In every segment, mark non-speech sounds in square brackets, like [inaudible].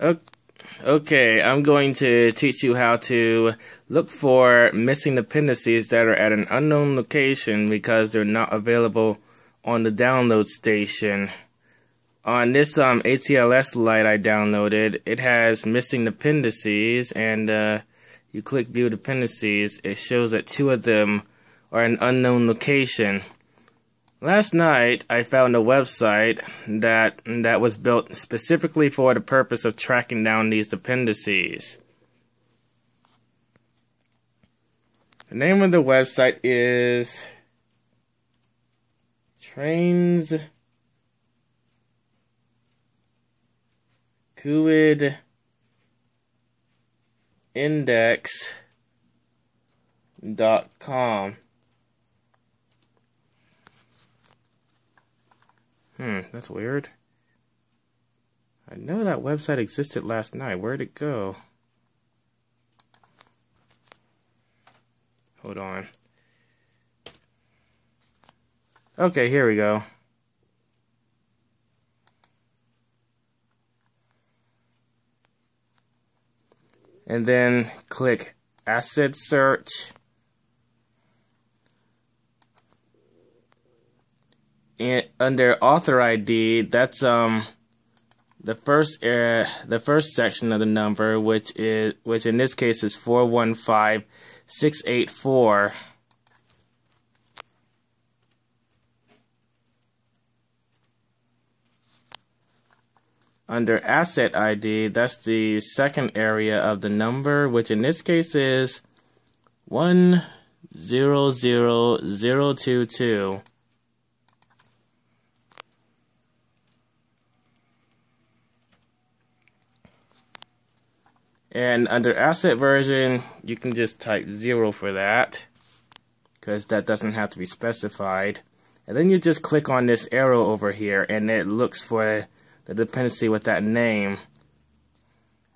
Okay, I'm going to teach you how to look for missing dependencies that are at an unknown location because they're not available on the download station. On this um, ATLS light I downloaded, it has missing dependencies, and uh, you click View Dependencies, it shows that two of them are an unknown location. Last night, I found a website that that was built specifically for the purpose of tracking down these dependencies. The name of the website is Trainz KUID Index.com. Hmm, that's weird. I know that website existed last night. Where'd it go? Hold on. Okay, here we go. And then click Asset Search. Under author ID, that's um the first uh, the first section of the number, which is which in this case is four one five six eight four. Under asset ID, that's the second area of the number, which in this case is one zero zero zero two two. And under asset version, you can just type 0 for that because that doesn't have to be specified. And then you just click on this arrow over here and it looks for the dependency with that name.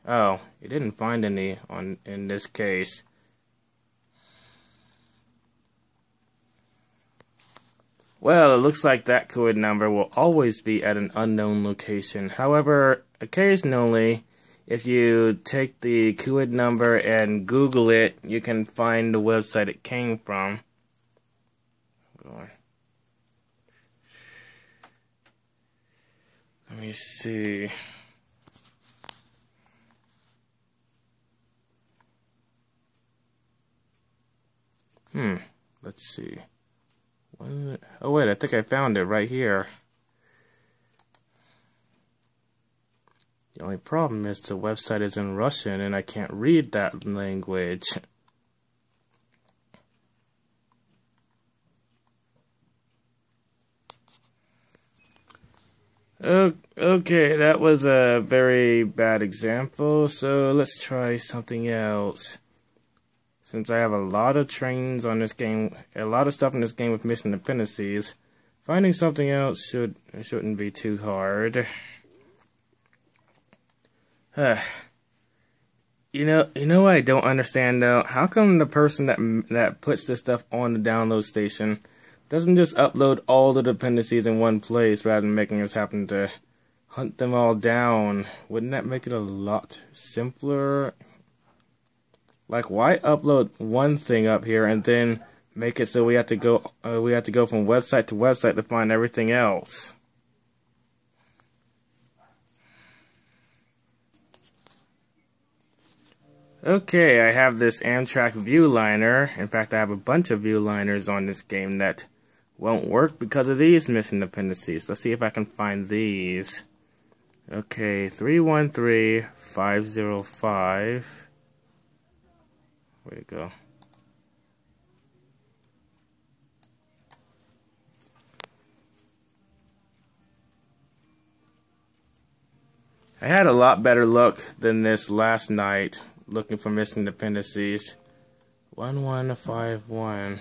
Oh, it didn't find any on in this case. Well, it looks like that code number will always be at an unknown location. However, occasionally if you take the KUID number and Google it, you can find the website it came from. Let me see. Hmm, let's see. oh wait, I think I found it right here. The only problem is the website is in Russian and I can't read that language. Okay, that was a very bad example, so let's try something else. Since I have a lot of trains on this game, a lot of stuff in this game with missing dependencies, finding something else should shouldn't be too hard. [sighs] you know, you know what I don't understand though. How come the person that that puts this stuff on the download station doesn't just upload all the dependencies in one place rather than making us happen to hunt them all down? Wouldn't that make it a lot simpler? Like, why upload one thing up here and then make it so we have to go uh, we have to go from website to website to find everything else? Okay, I have this Amtrak Viewliner. In fact, I have a bunch of Viewliners on this game that won't work because of these missing dependencies. Let's see if I can find these. Okay, 313505. Where'd it go? I had a lot better luck than this last night looking for missing dependencies. 1151.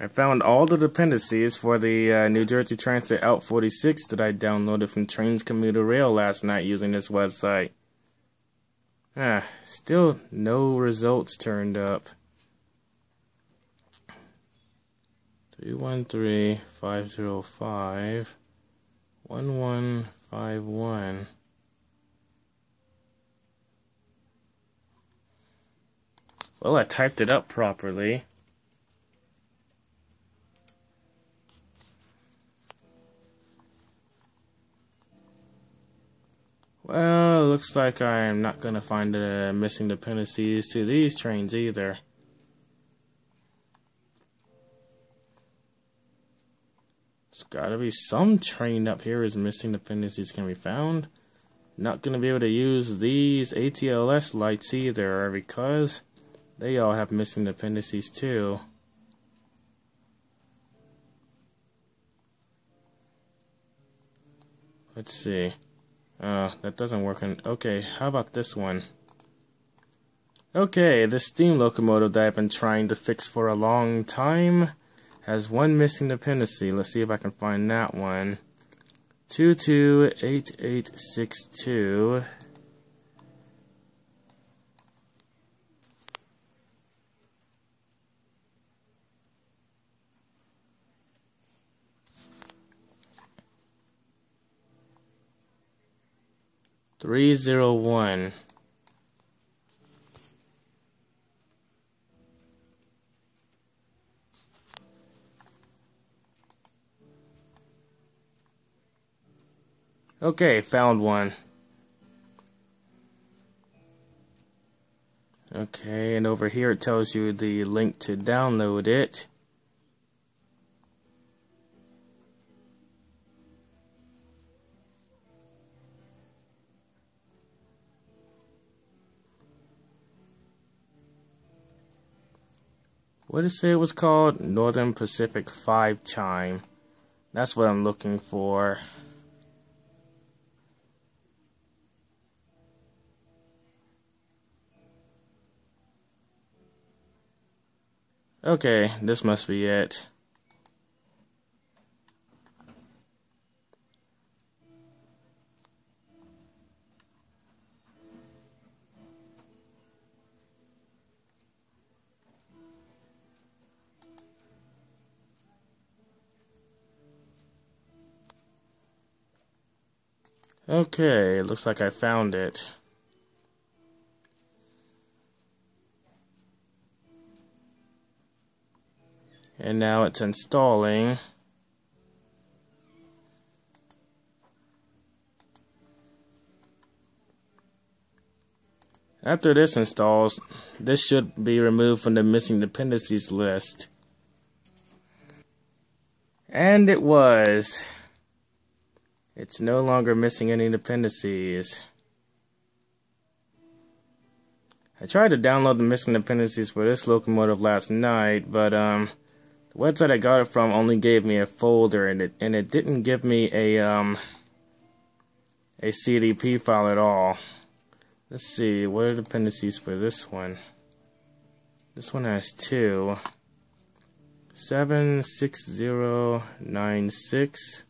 I found all the dependencies for the uh, New Jersey Transit Out 46 that I downloaded from Trains Commuter Rail last night using this website. Ah, still no results turned up. 313505 1151. Well, I typed it up properly. Well, looks like I'm not going to find the missing dependencies to these trains either. There's got to be some train up here is missing dependencies can be found. Not going to be able to use these ATLS lights either because they all have missing dependencies too. Let's see. Uh, that doesn't work on... Okay, how about this one? Okay, this steam locomotive that I've been trying to fix for a long time has one missing dependency. Let's see if I can find that one. 228862 Three zero one. Okay, found one. Okay, and over here it tells you the link to download it. What did it say it was called? Northern Pacific 5 Chime. That's what I'm looking for. Okay, this must be it. Okay, looks like I found it. And now it's installing. After this installs, this should be removed from the missing dependencies list. And it was. It's no longer missing any dependencies. I tried to download the missing dependencies for this locomotive last night, but um, the website I got it from only gave me a folder, and it and it didn't give me a um a CDP file at all. Let's see, what are dependencies for this one? This one has two. Seven six zero nine six.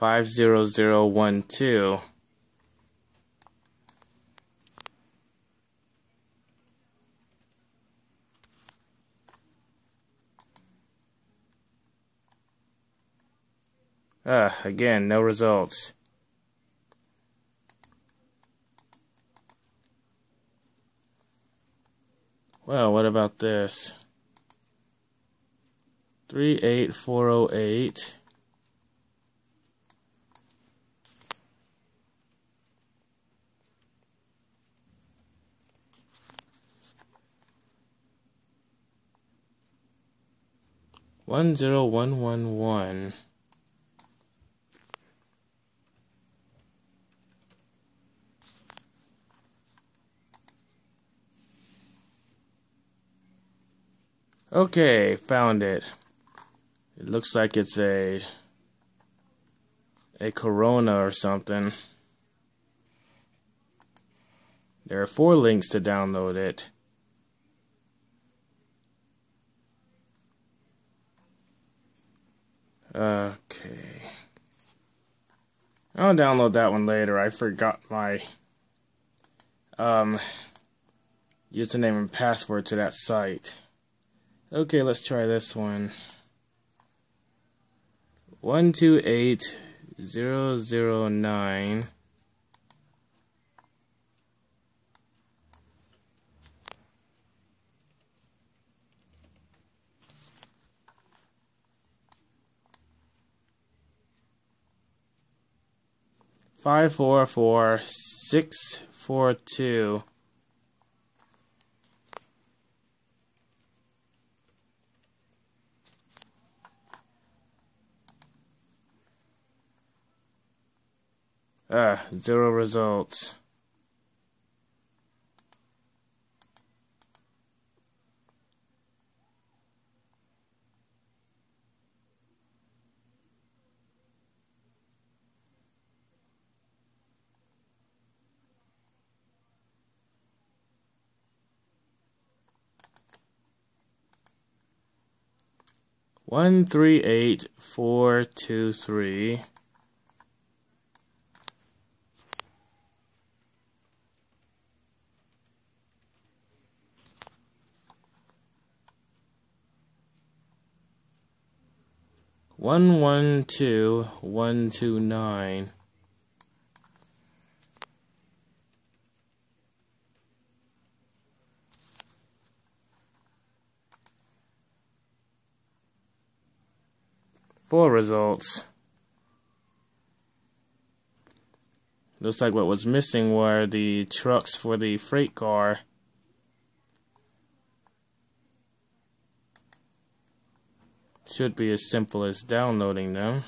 Five zero zero one two. Ah, again, no results. Well, what about this? 38408. One zero one one one. Okay, found it. It looks like it's a a Corona or something. There are four links to download it. Okay. I'll download that one later. I forgot my um, username and password to that site. Okay, let's try this one. One two eight zero zero nine. Five four four six four two. Ah, zero results. One three eight four two three. One one two one two nine. Four results. Looks like what was missing were the trucks for the freight car. Should be as simple as downloading them.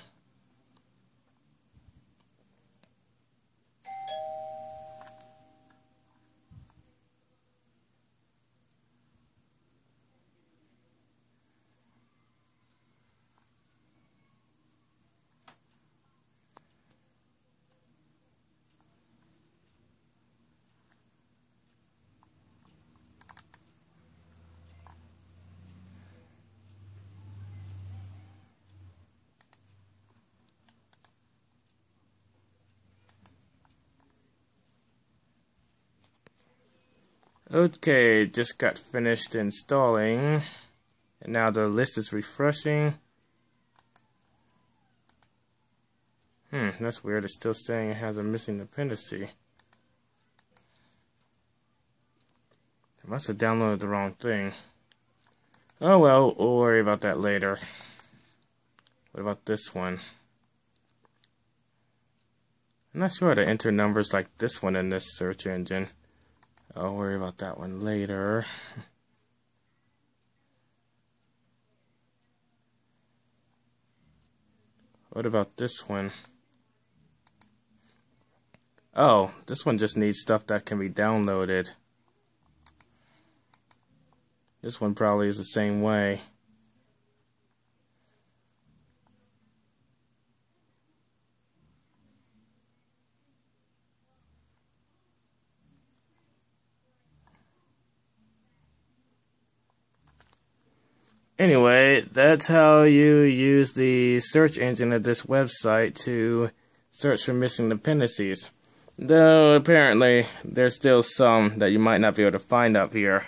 Okay, just got finished installing. And now the list is refreshing. Hmm, that's weird. It's still saying it has a missing dependency. I must have downloaded the wrong thing. Oh well, we'll worry about that later. What about this one? I'm not sure how to enter numbers like this one in this search engine. I'll worry about that one later. What about this one? Oh, this one just needs stuff that can be downloaded. This one probably is the same way. Anyway, that's how you use the search engine of this website to search for missing dependencies. Though apparently there's still some that you might not be able to find up here.